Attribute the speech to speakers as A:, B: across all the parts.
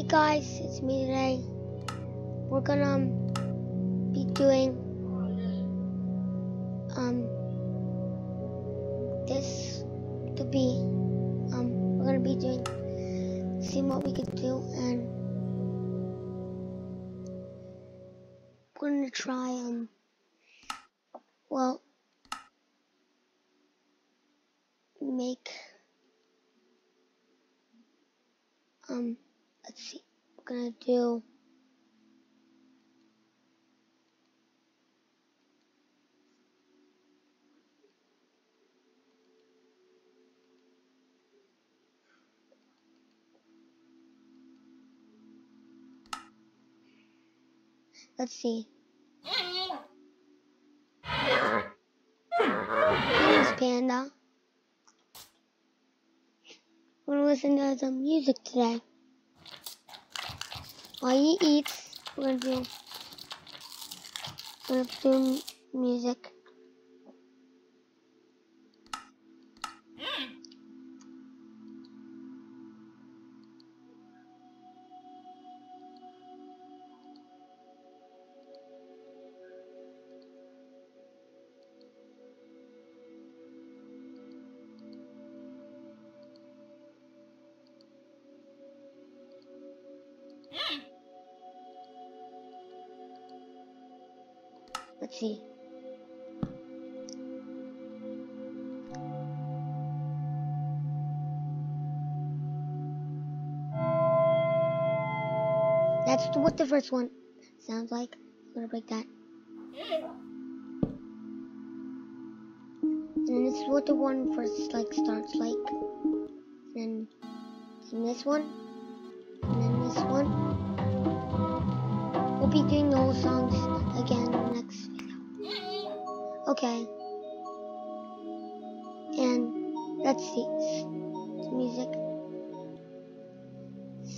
A: Hey guys, it's me today. We're gonna um, be doing um this to be um we're gonna be doing seeing what we could do and we're gonna try um well make um let's see we're gonna do let's see Thanks, Panda. We're gonna listen to some music today. While he eats, we're gonna do we're gonna do music. Let's see. That's what the first one sounds like. I'm gonna break that. And this is what the one first like starts like. And then this one. And then this one. We'll be doing the whole songs again next. Okay. And let's see. Music.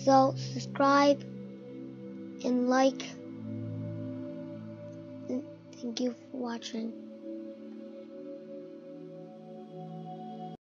A: So subscribe and like. And thank you for watching.